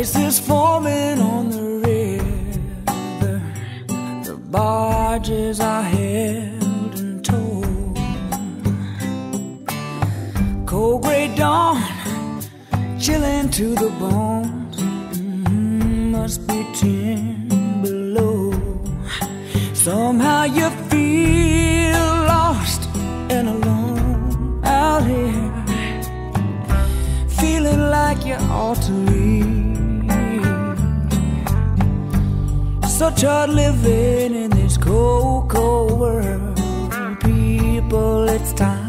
Ice is forming on the river. The barges are held and towed. Cold gray dawn, chilling to the bone. tired living in this cold, cold world. People, it's time.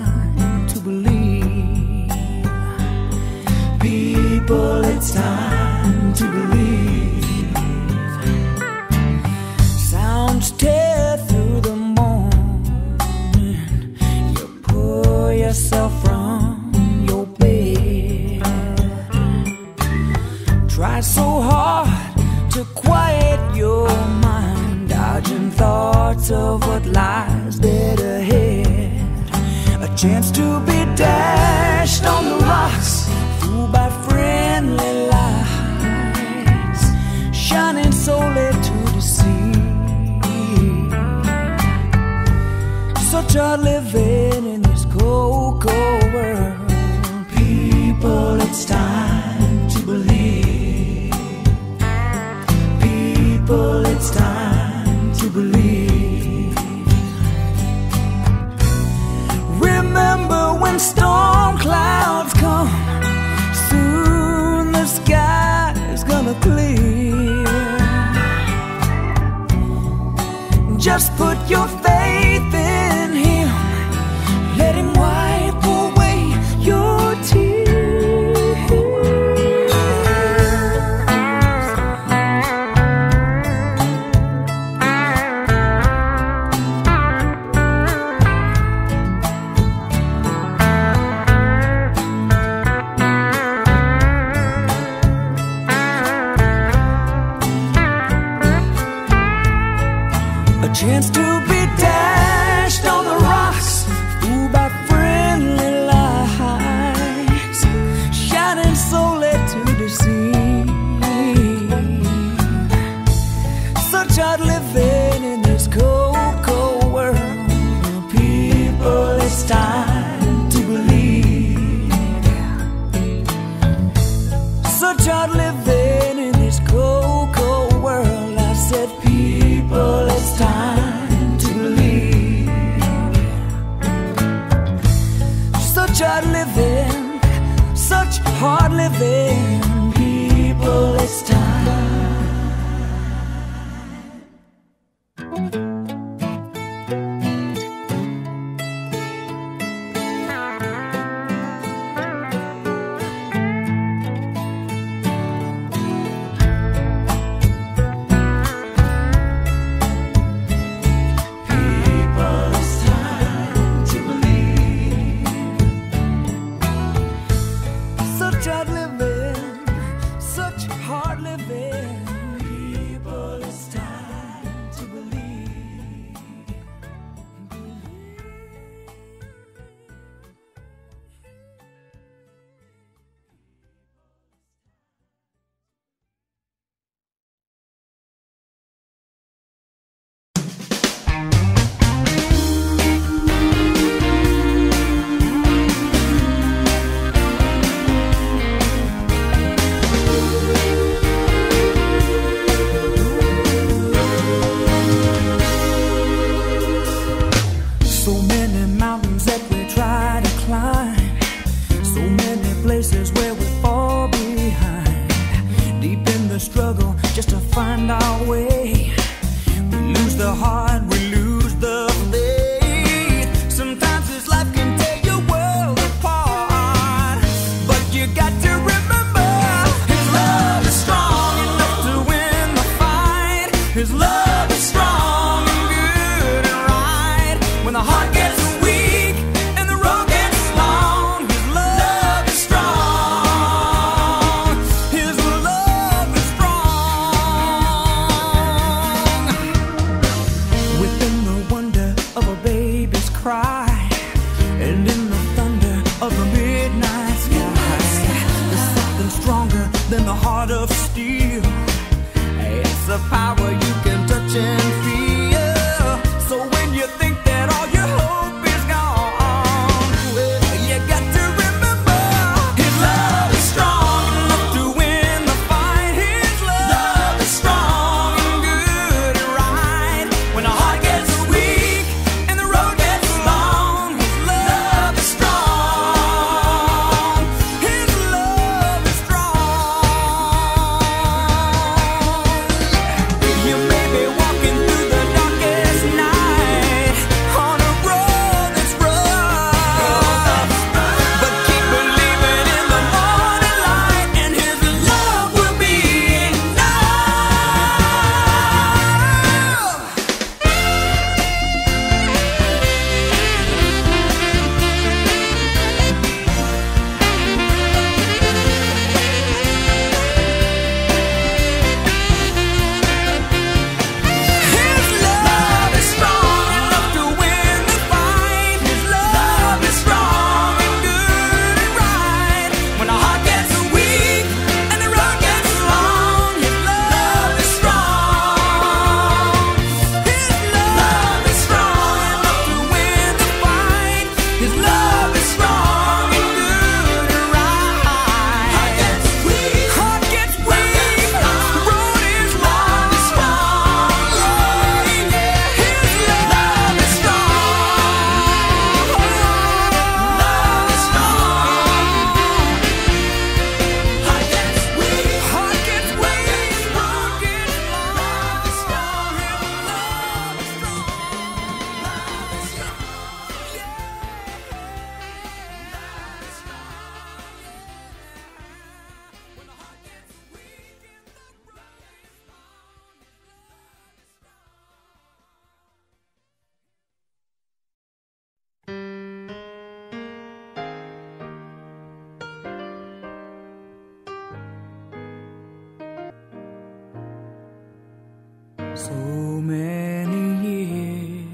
So many years,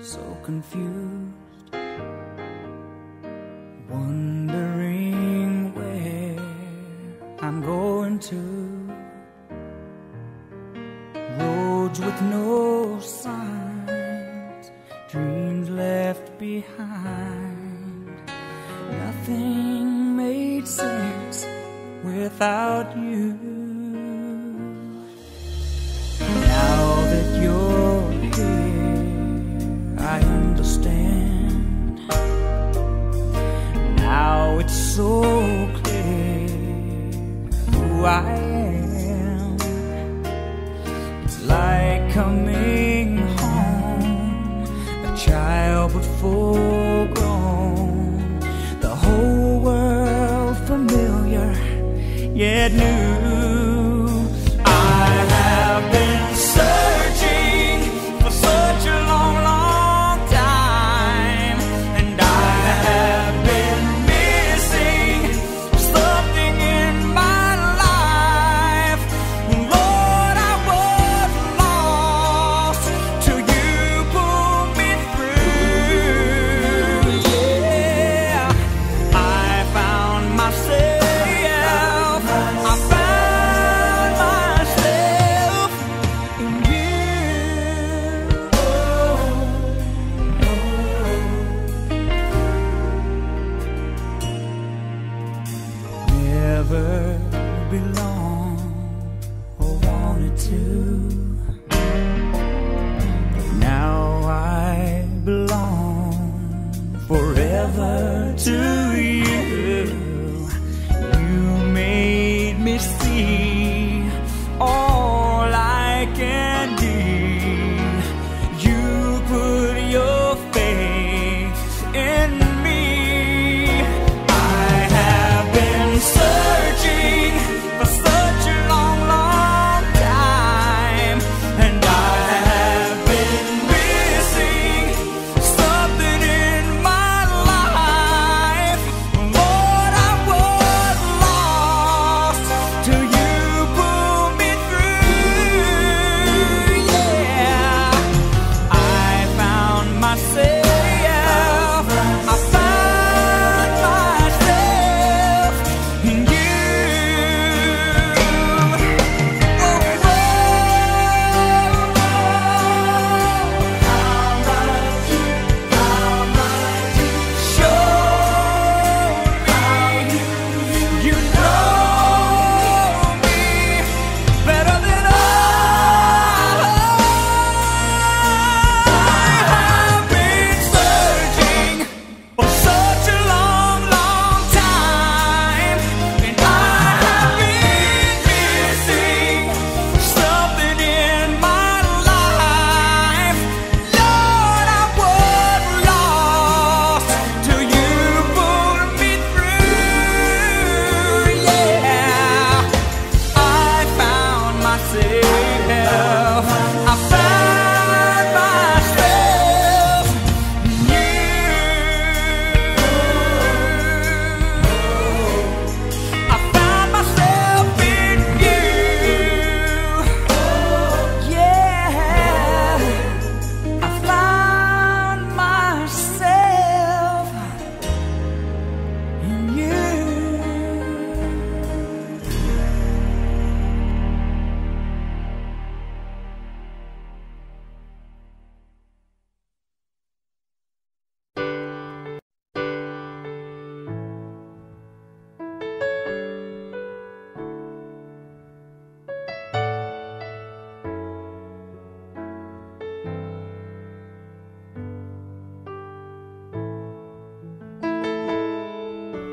so confused.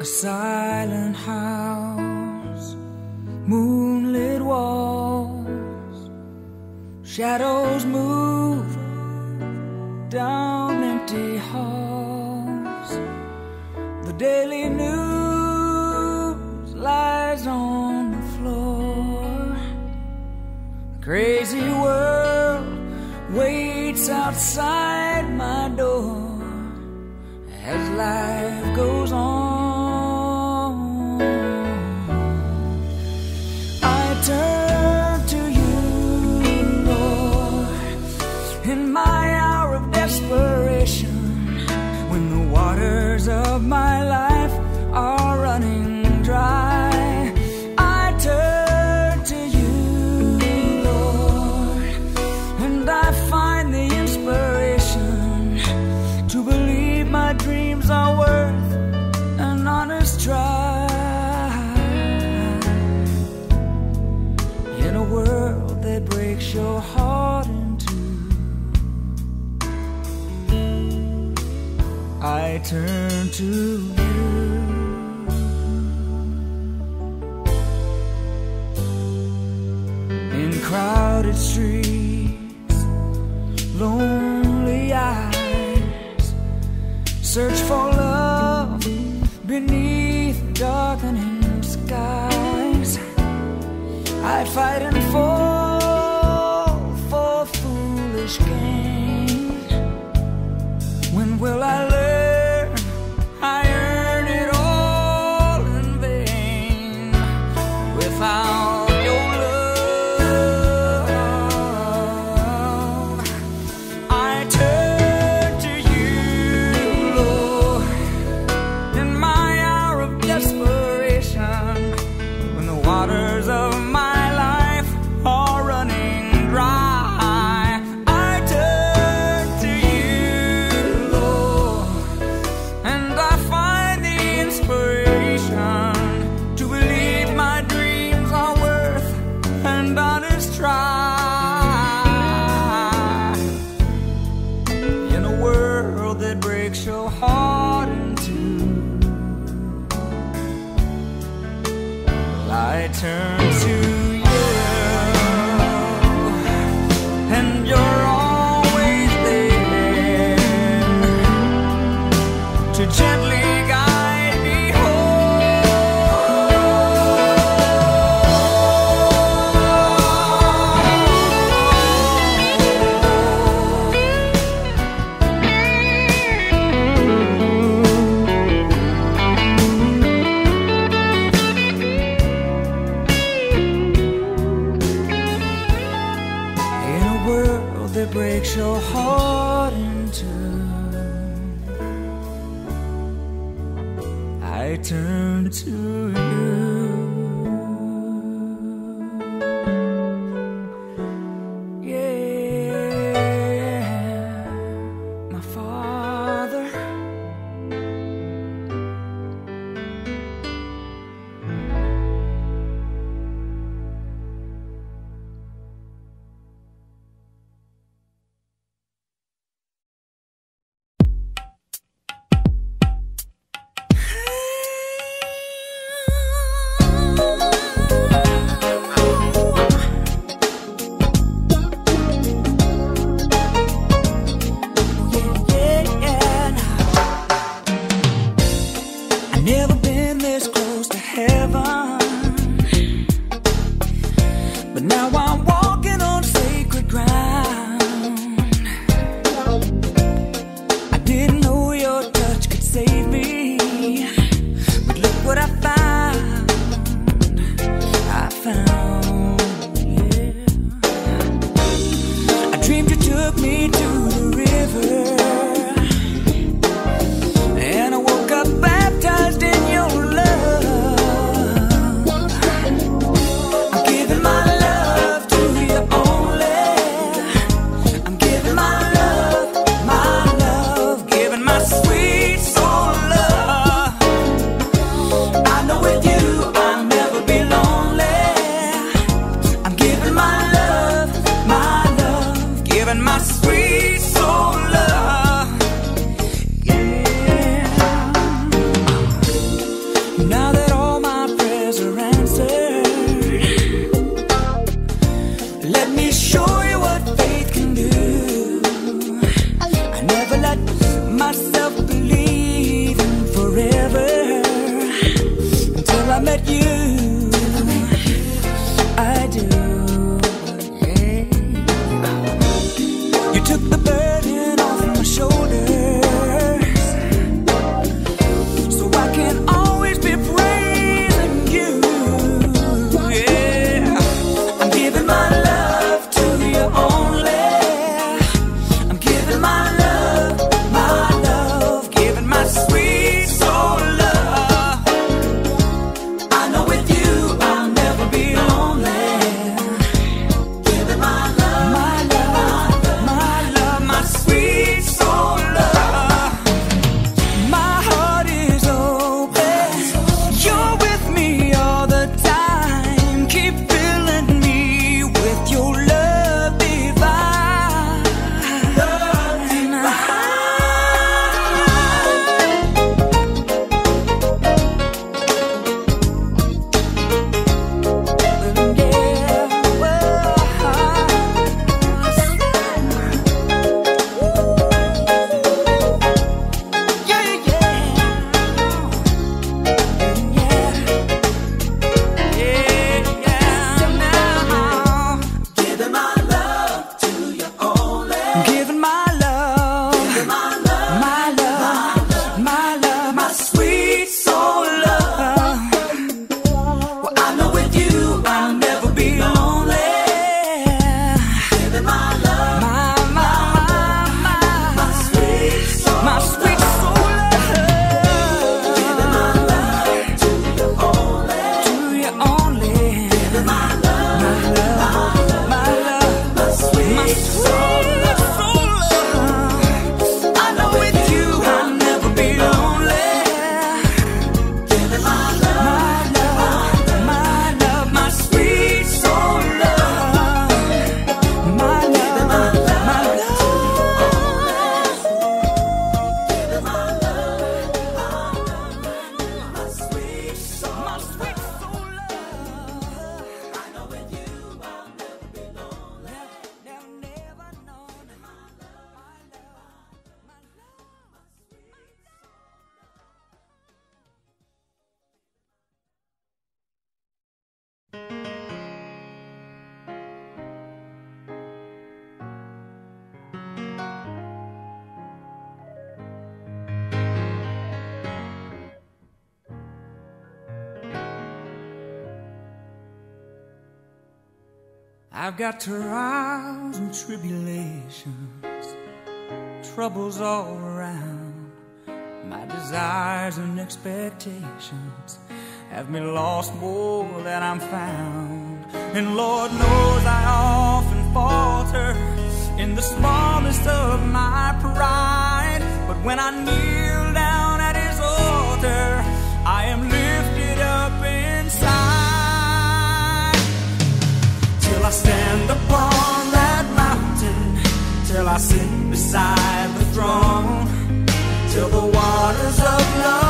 silent house, moonlit walls, shadows move down empty halls. The daily news lies on the floor. The crazy world waits outside my door as life goes on. my dreams are worth an honest try. In a world that breaks your heart in two, I turn to you. in crowded streets. Search for love beneath darkening skies. I fight and fall. I've got trials and tribulations, troubles all around. My desires and expectations have me lost more than I'm found. And Lord knows I often falter in the smallest of my pride. But when I kneel, Sit beside the throne till the waters of love.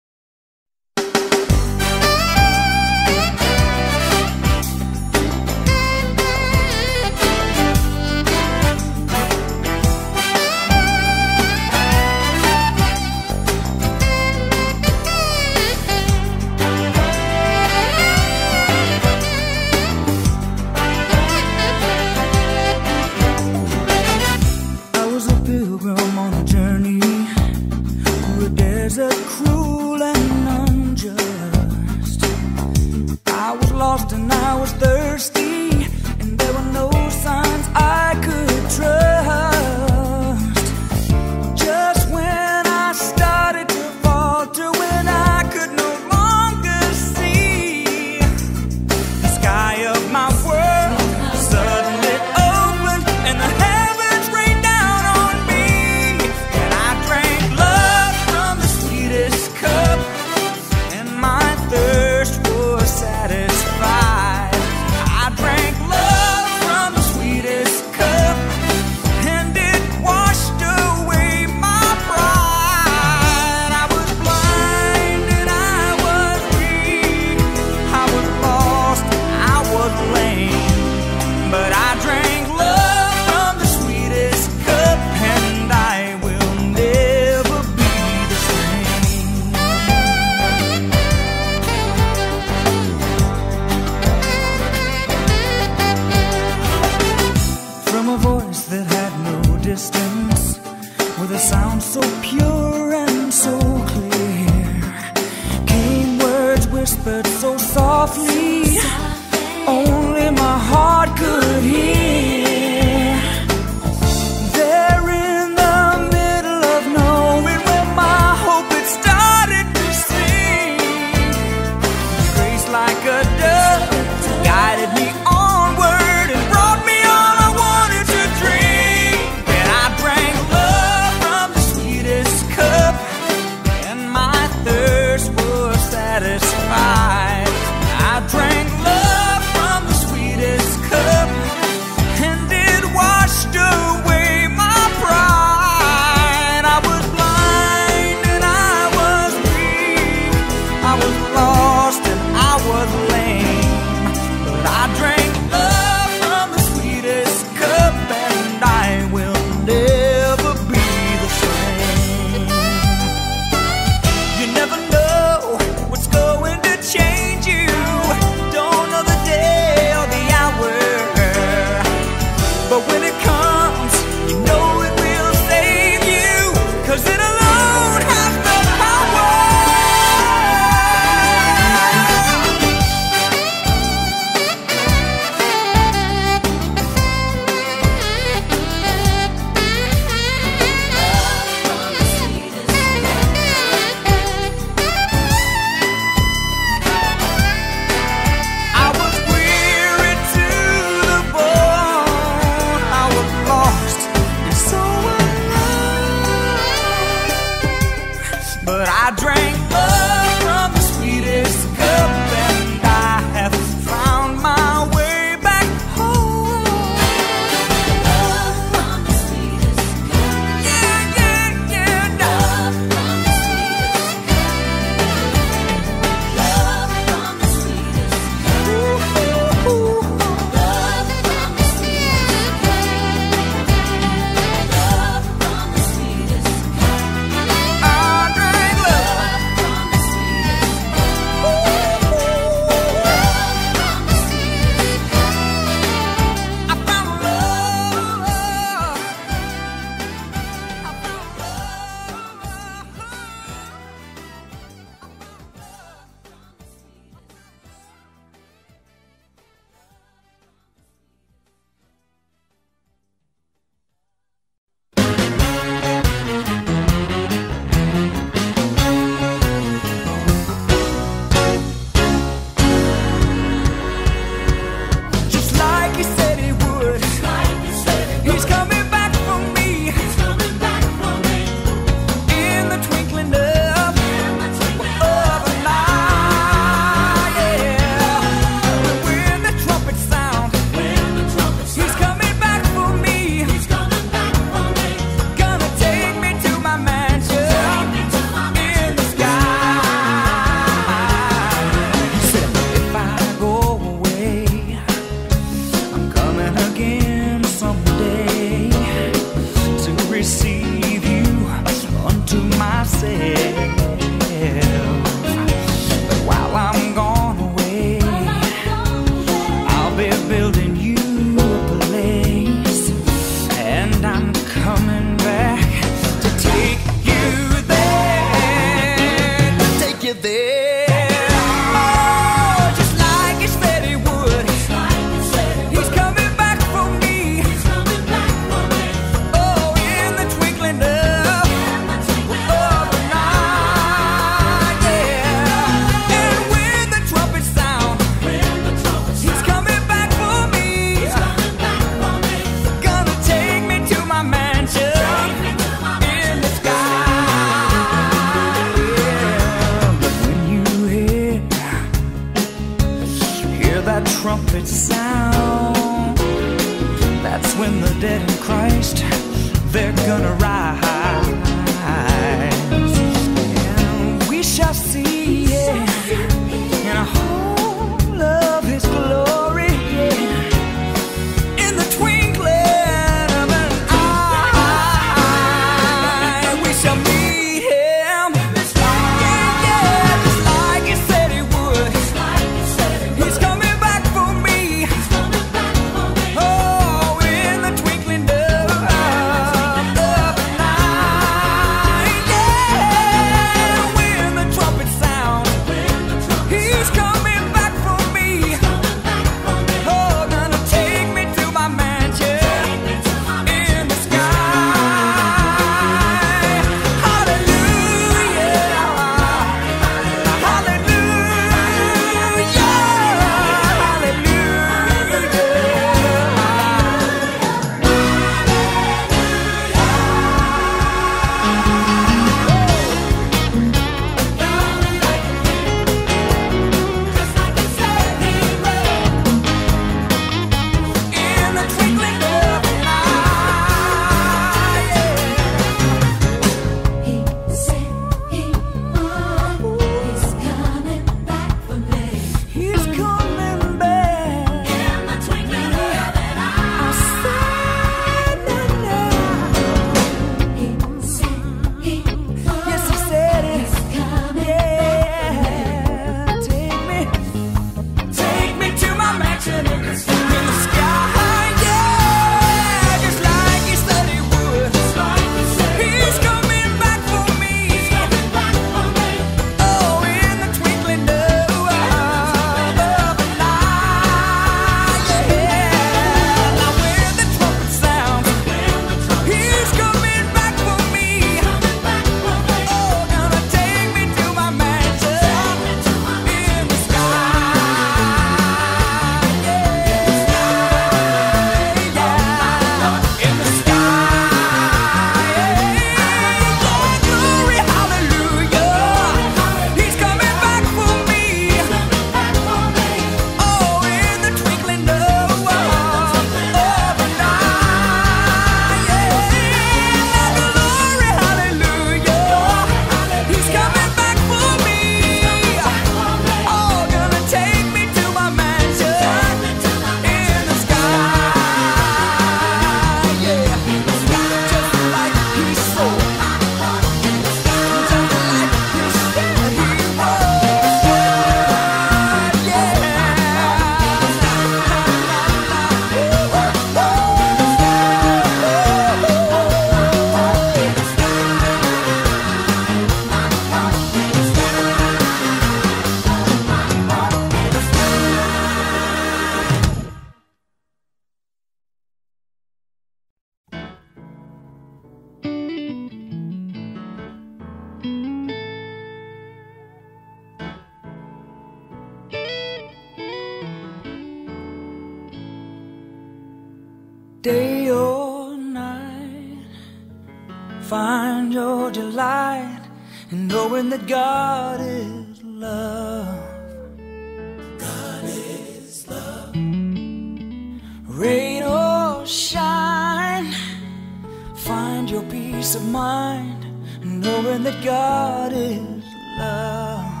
knowing that God is love.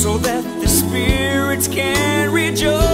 so that the spirits can rejoice.